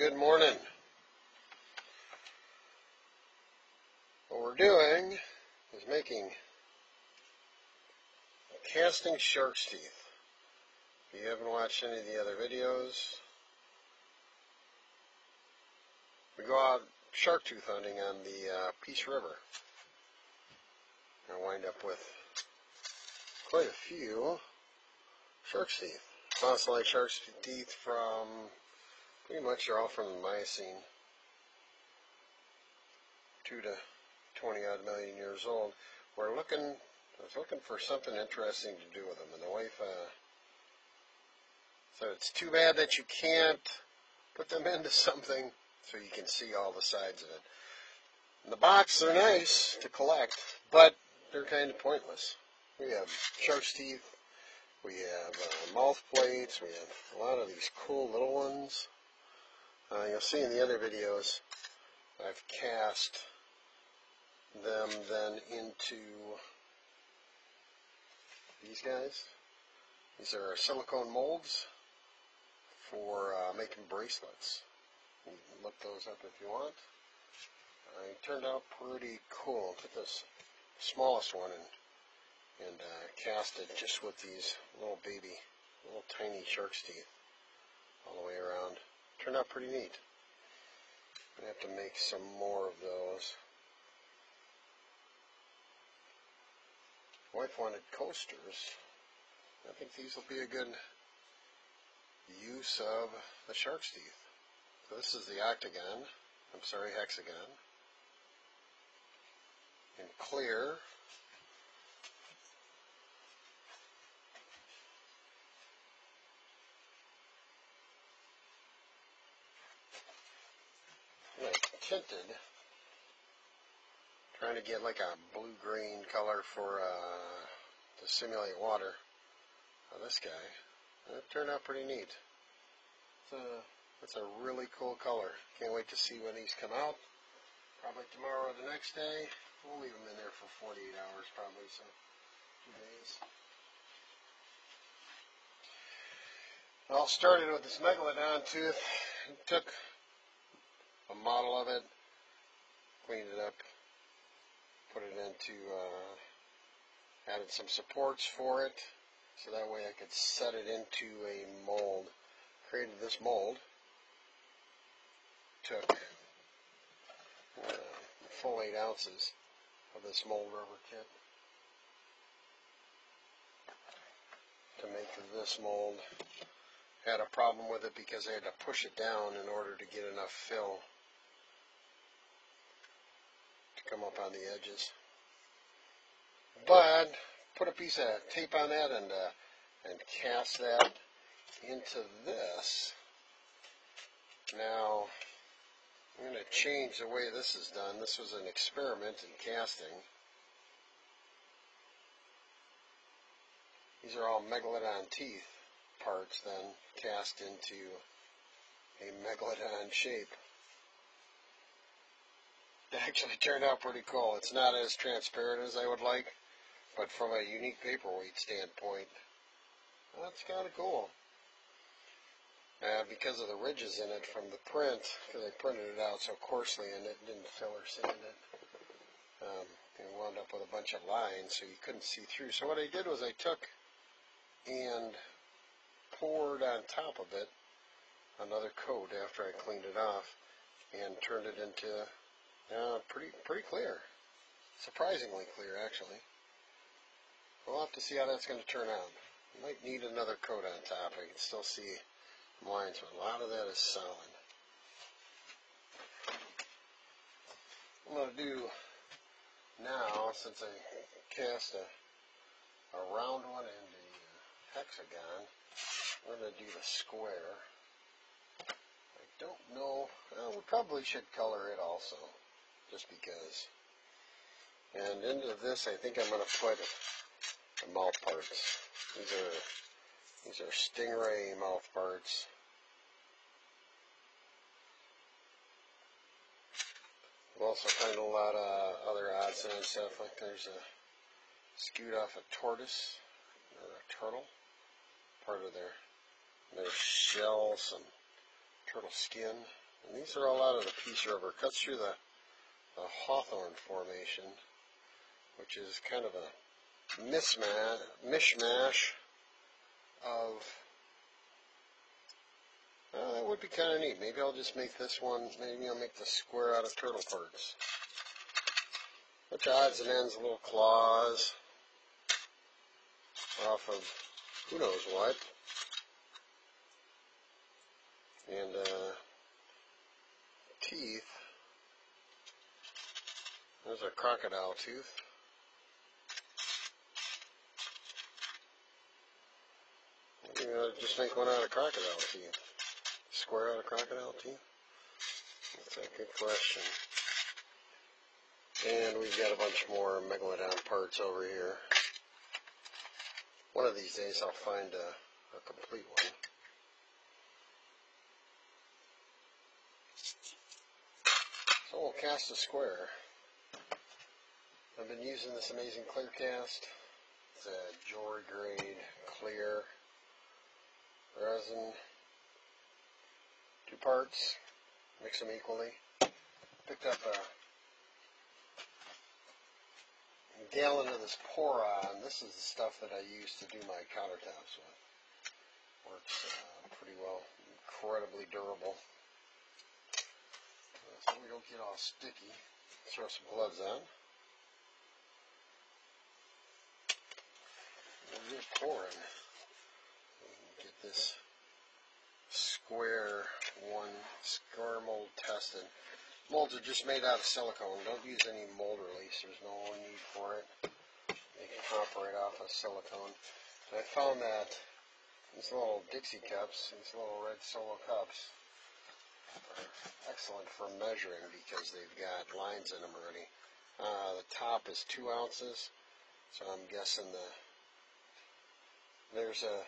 good morning. What we're doing is making casting shark's teeth. If you haven't watched any of the other videos, we go out shark tooth hunting on the uh, Peace River. I wind up with quite a few shark's teeth. Fossilized shark's teeth from pretty much they're all from the Miocene. Two to twenty odd million years old. We're looking I was looking for something interesting to do with them and the wife uh, said it's too bad that you can't put them into something so you can see all the sides of it. In the box they're nice to collect, but they're kind of pointless. We have shark's teeth, we have uh, mouth plates, we have a lot of these cool little ones. Uh, you'll see in the other videos, I've cast them then into these guys. These are silicone molds for uh, making bracelets. You can look those up if you want. Uh, it turned out pretty cool. Took this smallest one and, and uh, cast it just with these little baby, little tiny shark's teeth all the way around. Turned out pretty neat. I'm going to have to make some more of those. Wife wanted coasters. I think these will be a good use of the shark's teeth. So this is the octagon. I'm sorry, hexagon. In clear. like tinted. Trying to get like a blue-green color for uh, to simulate water on this guy. Turned out pretty neat. It's a, it's a really cool color. Can't wait to see when these come out. Probably tomorrow or the next day. We'll leave them in there for 48 hours probably, so two days. It all started with this megalodon tooth. Took a model of it, cleaned it up, put it into, uh, added some supports for it, so that way I could set it into a mold. Created this mold, took uh, full 8 ounces of this mold rubber kit to make this mold. Had a problem with it because I had to push it down in order to get enough fill to come up on the edges. But put a piece of tape on that and uh, and cast that into this. Now I'm going to change the way this is done. This was an experiment in casting. These are all megalodon teeth parts then cast into a megalodon shape. Actually turned out pretty cool. It's not as transparent as I would like, but from a unique paperweight standpoint, that's kind of cool. Uh, because of the ridges in it from the print, because I printed it out so coarsely and it didn't fill or sand it, um, and wound up with a bunch of lines so you couldn't see through. So what I did was I took and poured on top of it another coat after I cleaned it off and turned it into uh, pretty pretty clear. Surprisingly clear, actually. We'll have to see how that's going to turn out. Might need another coat on top. I can still see lines, but a lot of that is solid. I'm going to do now, since I cast a, a round one and a hexagon, we're going to do the square. I don't know, well, we probably should color it also, just because. And into this, I think I'm going to put the mouth parts. These are these are stingray mouth parts. I've also found a lot of other odds and stuff. Like there's a scute off a tortoise or a turtle, part of their their shell, some turtle skin. And these are all out of the Peace River. Cuts through the, the Hawthorne formation, which is kind of a mismatch, mishmash of that would be kind of neat. Maybe I'll just make this one, maybe I'll make the square out of turtle parts. Which odds and ends, little claws off of who knows what. And uh, teeth. There's a crocodile tooth. Maybe I'll just make one out of crocodile teeth. Square out of crocodile teeth? That's a good question. And we've got a bunch more Megalodon parts over here. One of these days I'll find a, a complete one. So we'll cast a square. I've been using this amazing clear cast. It's a Jory grade clear resin. Two parts. Mix them equally. Picked up a gallon of this Poron. This is the stuff that I use to do my countertops with. Works uh, pretty well. Incredibly durable. Uh, so we don't get all sticky. Throw some gloves on. And we're pouring. Get this square one square mold tested. Molds are just made out of silicone. Don't use any mold release. There's no need for it. They can operate off of silicone. And I found that these little Dixie cups, these little red solo cups, are excellent for measuring because they've got lines in them already. Uh, the top is two ounces, so I'm guessing the there's a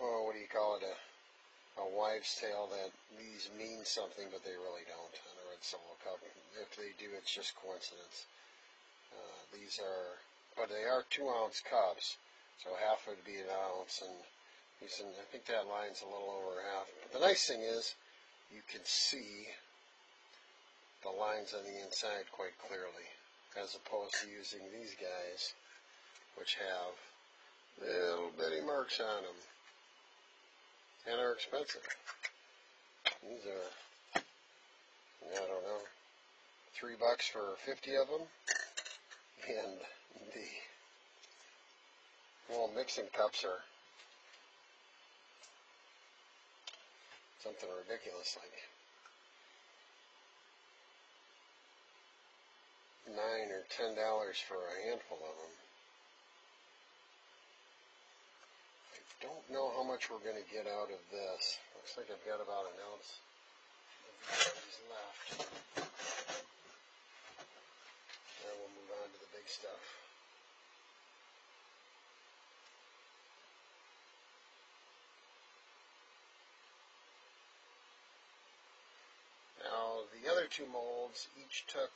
oh what do you call it a a wives' tale that these mean something, but they really don't on a red solo cup. If they do, it's just coincidence. Uh, these are, but they are two ounce cups, so half would be an ounce, and I think that line's a little over half. But the nice thing is, you can see the lines on the inside quite clearly, as opposed to using these guys, which have little bitty marks on them and are expensive. These are, uh, I don't know, three bucks for 50 of them. And the little mixing cups are something ridiculous like nine or ten dollars for a handful of them. Don't know how much we're going to get out of this. Looks like I've got about an ounce left. Then we'll move on to the big stuff. Now, the other two molds each took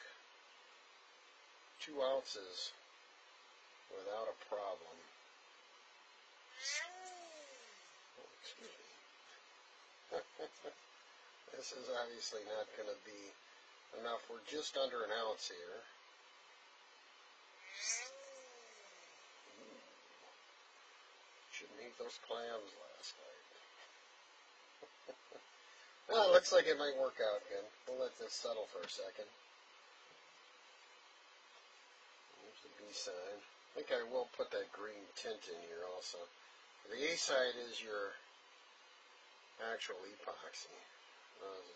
two ounces without a problem. This is obviously not going to be enough. We're just under an ounce here. Mm. Shouldn't eat those clams last night. well, it looks like it might work out again. We'll let this settle for a second. There's the B sign. I think I will put that green tint in here also. The A side is your actual epoxy. Um,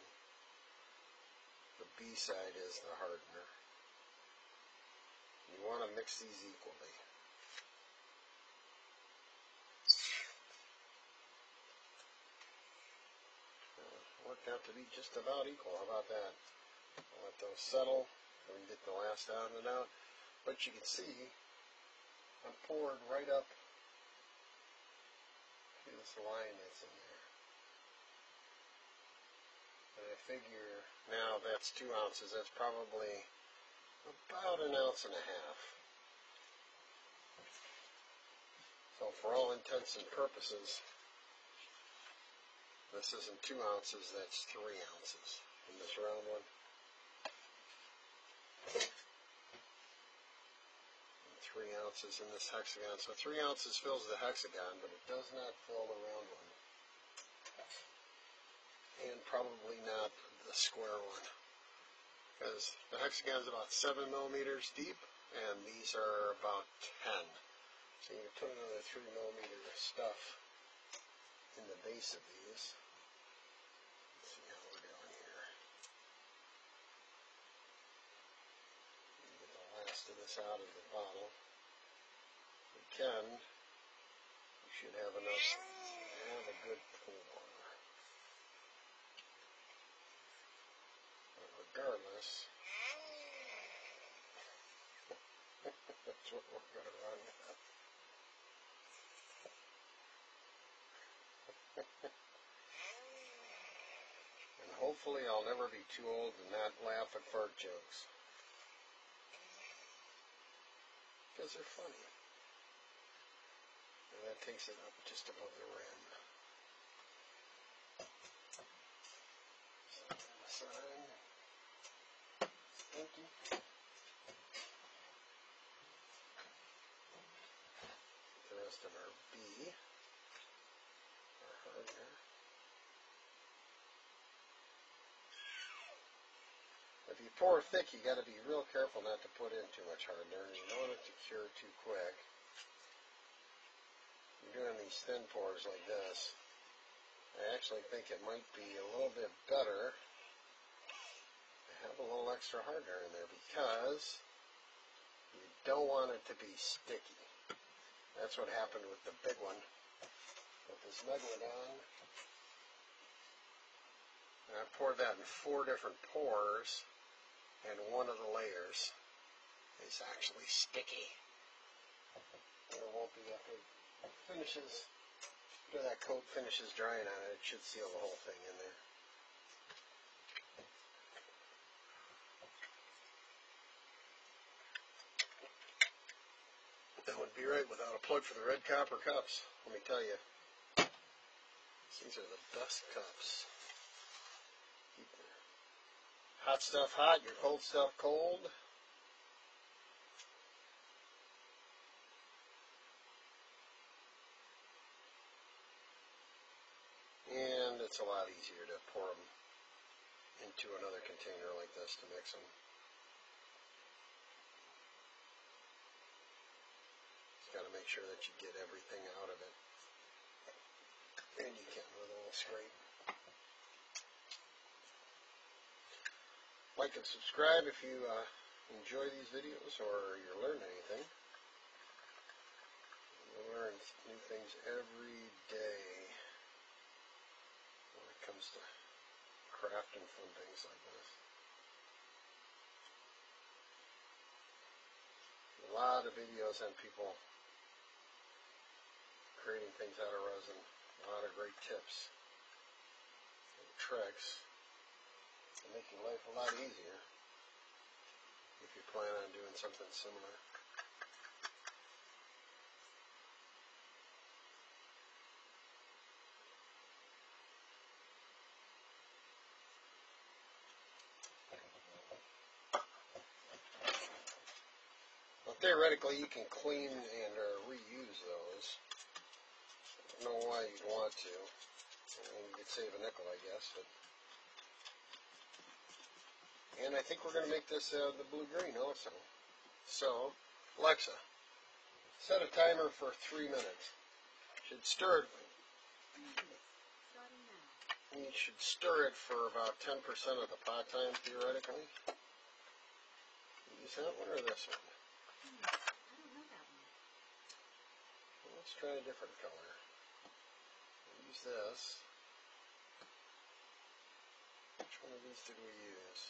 the B side is the hardener. You want to mix these equally. Uh, worked out to be just about equal. How about that? I'll let those settle. We get the last out and out. But you can see I'm poured right up to this line that's in. And I figure now that's two ounces. That's probably about an ounce and a half. So for all intents and purposes, This isn't two ounces, that's three ounces in this round one. And three ounces in this hexagon. So three ounces fills the hexagon, but it does not fill the round one. Probably not the square one. Because the hexagon is about seven millimeters deep, and these are about ten. So you can put another three millimeter stuff in the base of these. Let's see how we're doing here. Get the last of this out of the bottle. We can. We should have enough. Have a good pour. But regardless, that's what we're going to run and hopefully I'll never be too old to not laugh at fart jokes. Because they're funny. And that takes it up just above the rim. Stinky. The rest of our B. Our. If you pour thick, you got to be real careful not to put in too much hardener. You don't want it to cure too quick. You're doing these thin pours like this. I actually think it might be a little bit better have a little extra hardener in there because you don't want it to be sticky. That's what happened with the big one. Put this megalodon. And I poured that in four different pours and one of the layers is actually sticky. It won't be after it finishes, after that coat finishes drying on it, it should seal the whole thing in there. Right without a plug for the red copper cups, let me tell you. These are the best cups. Hot stuff hot, your cold stuff cold. And it's a lot easier to pour them into another container like this to mix them. Got to make sure that you get everything out of it. And you can with a little scrape. Like and subscribe if you uh, enjoy these videos or you learn anything. You learn new things every day when it comes to crafting fun things like this. A lot of videos on people creating things out of resin. A lot of great tips and tricks to make your life a lot easier if you plan on doing something similar. Theoretically, you can clean and or reuse those. I don't know why you'd want to. I mean, you could save a nickel, I guess, but and I think we're going to make this uh, the blue-green also. So, Alexa, set a timer for three minutes. Should stir it. You should stir it for about 10% of the pot time, theoretically. Use that one or this one? Let's try a different color. This. Which one of these did we use?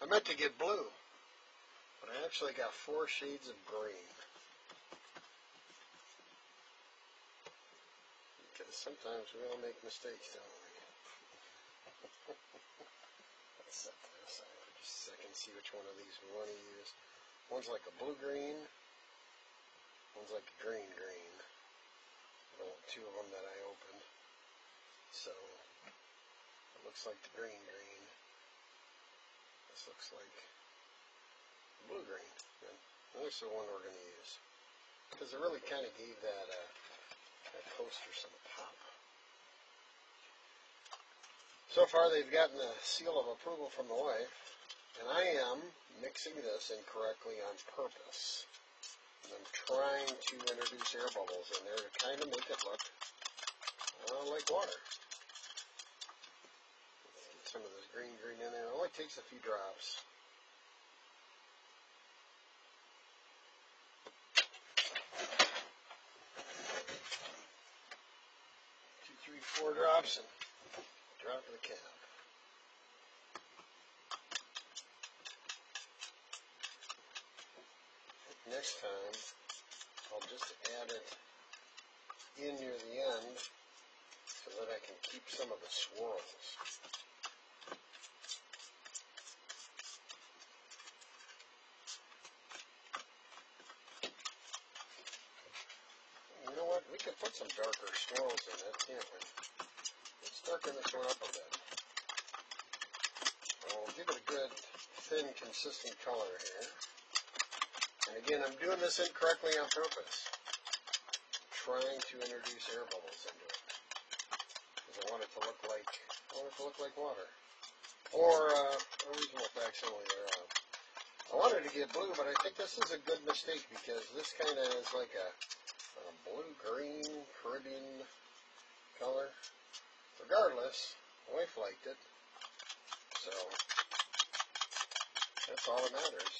I meant to get blue, but I actually got four shades of green. Because sometimes we all make mistakes, don't we? Let's set that aside for just a second, see which one of these we want to use. One's like a blue-green, one's like a green-green. Two of them that I opened. it looks like the green green. This looks like blue green. And this is the one we're going to use. Because it really kind of gave that, uh, that poster some pop. So far they've gotten the seal of approval from the wife, and I am mixing this incorrectly on purpose. I'm trying to introduce air bubbles in there to kind of make it look uh, like water. Get some of this green green in there. It only takes a few drops. Two, three, four drops and drop of the cap. Next time, I'll just add it in near the end so that I can keep some of the swirls. You know what? We can put some darker swirls in it, can't we? Let's darken this one up a bit. I'll give it a good, thin, consistent color here. And again, I'm doing this incorrectly on purpose. Trying to introduce air bubbles into it. Want it to look like, I want it to look like water. Or, uh, reasonable facsimile thereof. I wanted to get blue, but I think this is a good mistake because this kind of is like a, a blue-green Caribbean color. Regardless, my wife liked it. So, that's all that matters.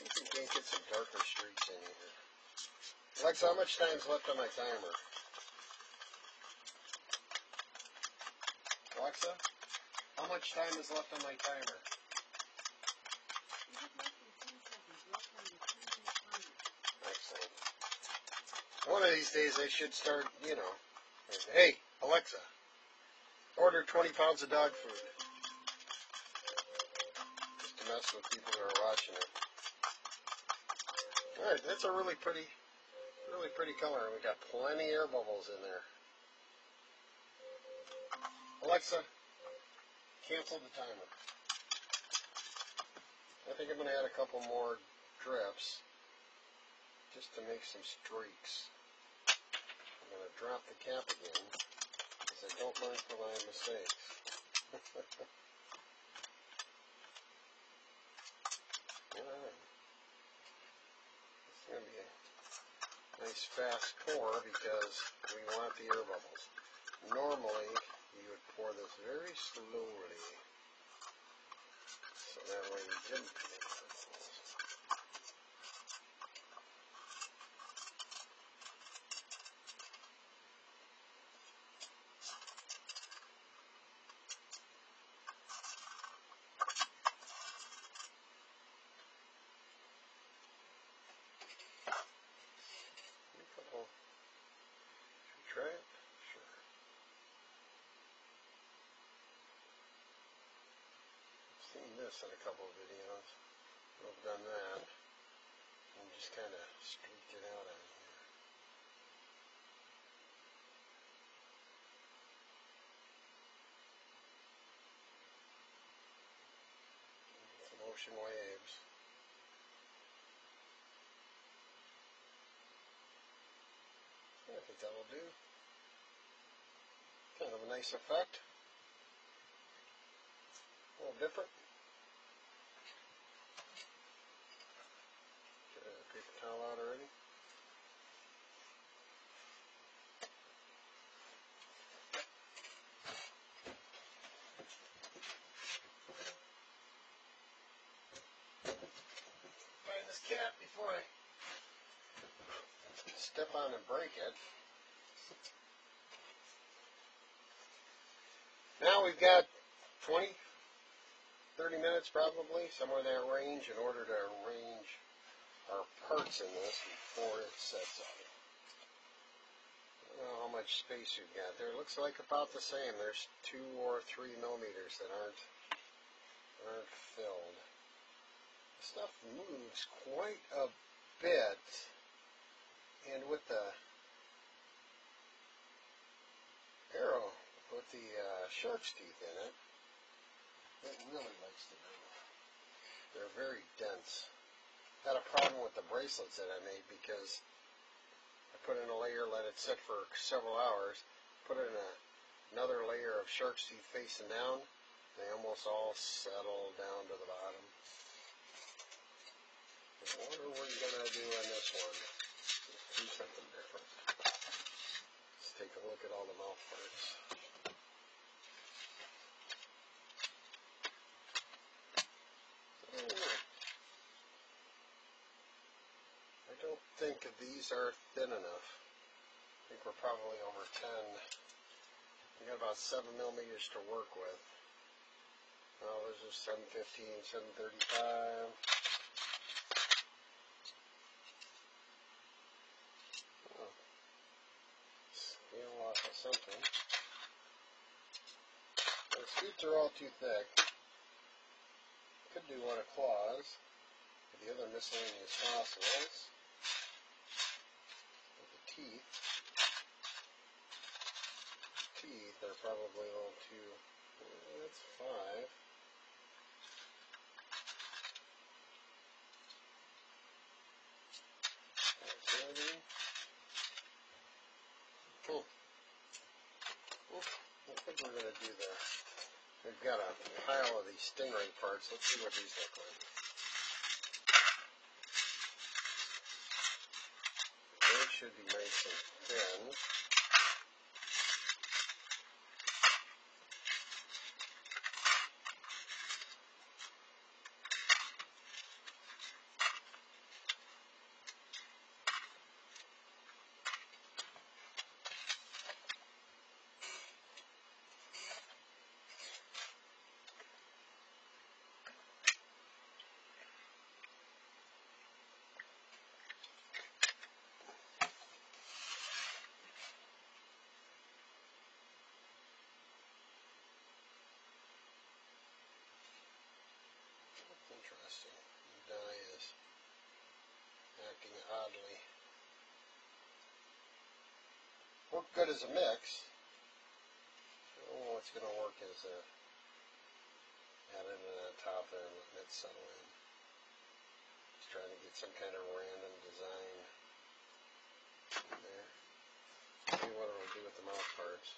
See if we can't get some darker streaks in here. Alexa, how much time's left on my timer? Alexa, how much time is left on my timer? Excellent. One of these days I should start, you know, hey, Alexa, order 20 pounds of dog food. Just to mess with people who are watching it. Alright, that's a really pretty, really pretty color. We got plenty air bubbles in there. Alexa, cancel the timer. I think I'm going to add a couple more drips just to make some streaks. I'm going to drop the cap again because I don't learn from my mistakes. Alright. It's going to be a nice fast pour because we want the air bubbles. Normally, pour this very slowly so that way you didn't make air bubbles. A couple. Should we try it? Sure. I've seen this in a couple of videos. I've done that. And just kind of streaked it out on here. Some ocean waves. I think that'll do. Kind of a nice effect. A little different. Get a paper towel out already. Find this cap before I step on and break it. Now we've got 20, 30 minutes probably, somewhere in that range, in order to arrange our parts in this before it sets up. I don't know how much space you've got there. It looks like about the same. There's two or three millimeters that aren't aren't filled. The stuff moves quite a bit, and with the arrow, with the uh, shark's teeth in it. It really likes to it. They're very dense. Had a problem with the bracelets that I made because I put in a layer, let it sit for several hours, put in a, another layer of shark's teeth facing down, they almost all settle down to the bottom. I wonder what you're gonna do on this one. Do something different. Let's take a look at all the mouth parts. I don't think these are thin enough. I think we're probably over 10. We got about 7 millimeters to work with. Well, this is 715, 735. Oh. Scale off of something. Those feet are all too thick. Could do one of claws. The other miscellaneous fossils. The teeth. Teeth are probably a little too. eh, That's five. That's ready. Cool. Oop, I think we're gonna do the. We've got a pile of these stingray parts. Let's see what these look like. They should be nice and thin. Interesting. The dye is acting oddly. Work good as a mix. Oh, what's going to work as uh, a add it in the top there and letting it settle in. Just trying to get some kind of random design in there. See what it'll do with the mouth parts.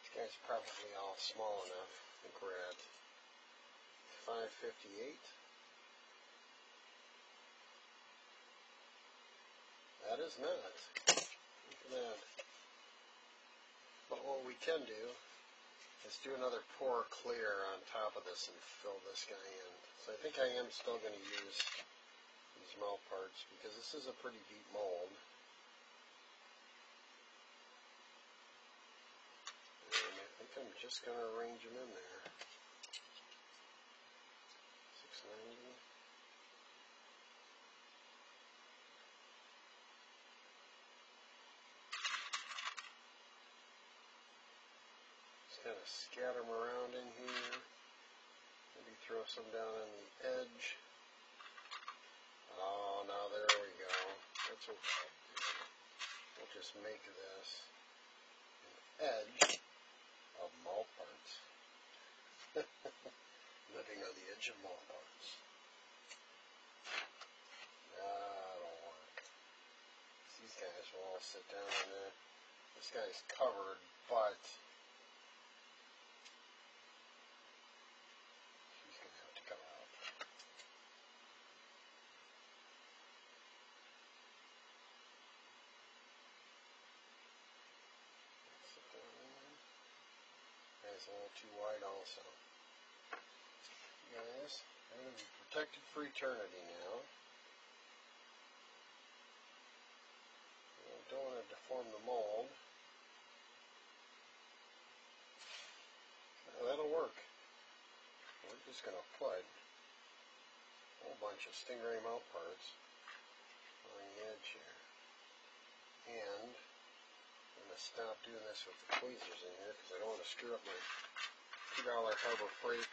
These guys are probably all small enough. I think we're at 558. That is not. But what we can do is do another pour clear on top of this and fill this guy in. So I think I am still going to use these mouth parts because this is a pretty deep mold. And I think I'm just going to arrange them in there. 690. Just kind of scatter them around in here. Maybe throw some down on the edge. Oh, now there we go. That's what we'll just make this an edge of malt parts. Living on the edge of malt parts. That'll work. These guys will all sit down in there. This guy's covered, but he's gonna have to come out. Sit down in there. Guy's a little too wide also. Guys, I'm gonna be protected for eternity now. I don't want to deform the mold. That'll work. We're just going to put a whole bunch of stingray mouth parts on the edge here. And I'm going to stop doing this with the tweezers in here because I don't want to screw up my $2 Harbor Freight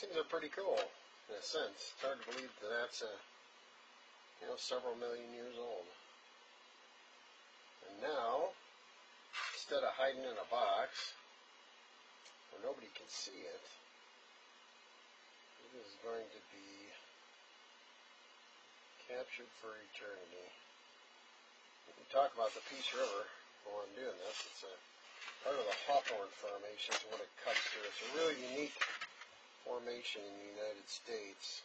things are pretty cool in a sense. It's hard to believe that that's a, you know, several million years old. And now, instead of hiding in a box where nobody can see it, it is going to be captured for eternity. We talk about the Peace River while I'm doing this. It's a part of the Hawthorne Formation is what it cuts through. It's a really unique formation in the United States.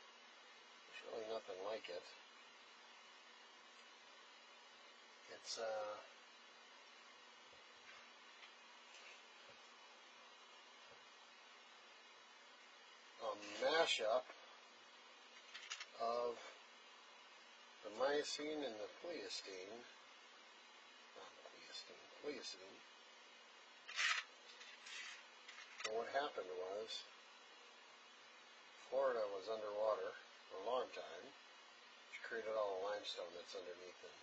There's really nothing like it. It's uh, a mashup of the Miocene and the Pleistocene. Not Pleistocene, Pleistocene. And what happened was, Florida was underwater for a long time, which created all the limestone that's underneath it.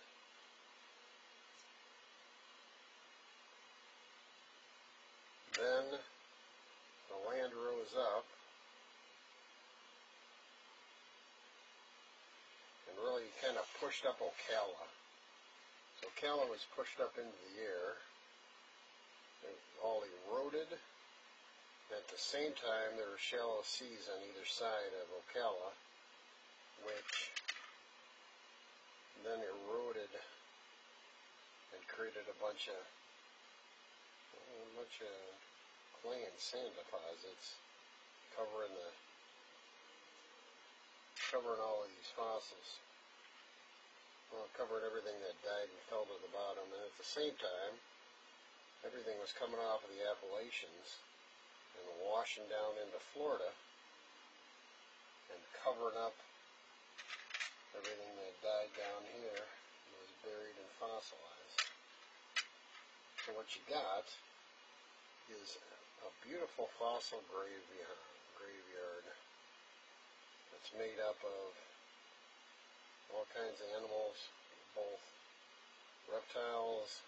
Then the land rose up and really kind of pushed up Ocala. So Ocala was pushed up into the air. It all eroded. At the same time, there were shallow seas on either side of Ocala, which then eroded and created a bunch of a bunch of clay and sand deposits covering the covering all of these fossils. Well, covering everything that died and fell to the bottom, and at the same time, everything was coming off of the Appalachians and washing down into Florida and covering up everything that died down here and was buried and fossilized. So what you got is a beautiful fossil graveyard. Graveyard that's made up of all kinds of animals, both reptiles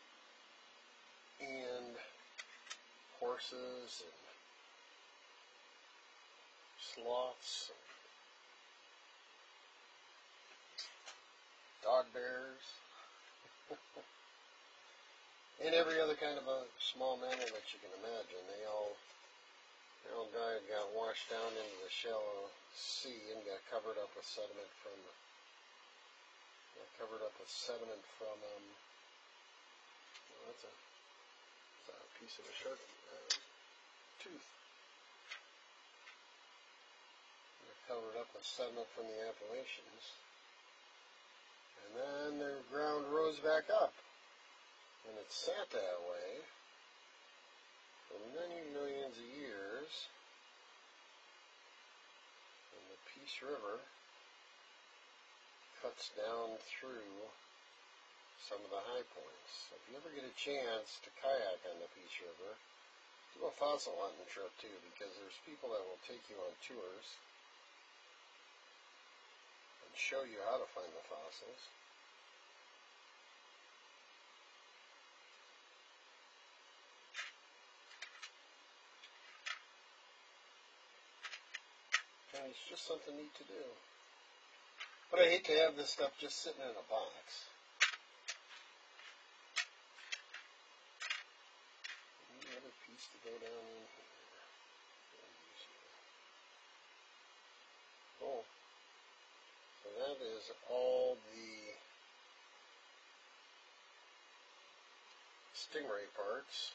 and horses and sloths, dog bears, and every other kind of a small mammal that you can imagine. They all they all died, got washed down into the shallow sea and got covered up with sediment from covered up with sediment from um well, that's a a piece of a shark uh, tooth. They're covered up with sediment from the Appalachians. And then the ground rose back up. And it sat that way for many millions of years. And the Peace River cuts down through some of the high points. So if you ever get a chance to kayak on the Peace River, do a fossil hunting trip too, because there's people that will take you on tours show you how to find the fossils. And it's just something neat to do. But I hate to have this stuff just sitting in a box. Another piece to go down in here. Oh. So that is all the stingray parts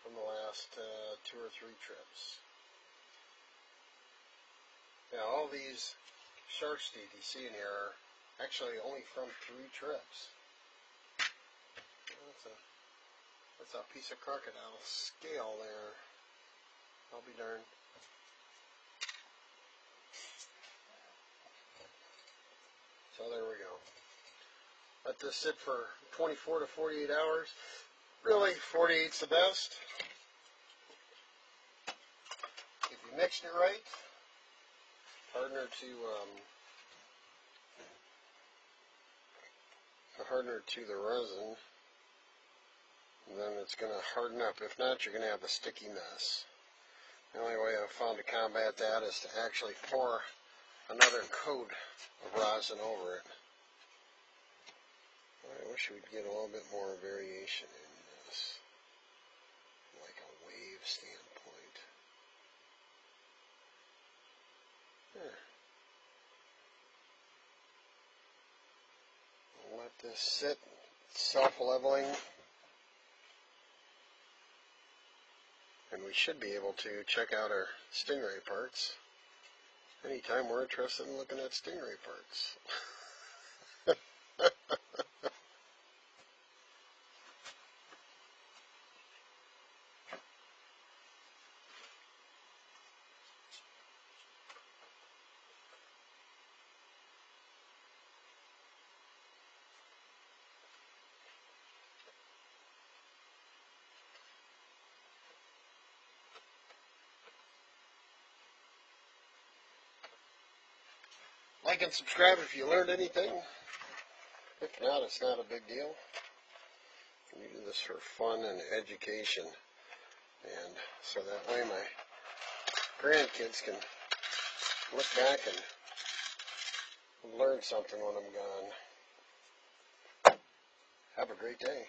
from the last uh, two or three trips. Now all these shark's teeth you see in here are actually only from three trips. That's a, that's a piece of crocodile scale there. I'll be darned. So there we. Let this sit for 24 to 48 hours. Really, 48's the best. If you mixed it right, hardener to um, hardener to the resin, then it's going to harden up. If not, you're going to have a sticky mess. The only way I've found to combat that is to actually pour another coat of resin over it. I wish we'd get a little bit more variation in this, like a wave standpoint. There. Let this sit, self-leveling, and we should be able to check out our stingray parts anytime we're interested in looking at stingray parts. Like and subscribe if you learned anything. If not, it's not a big deal. We do this for fun and education. And so that way my grandkids can look back and learn something when I'm gone. Have a great day.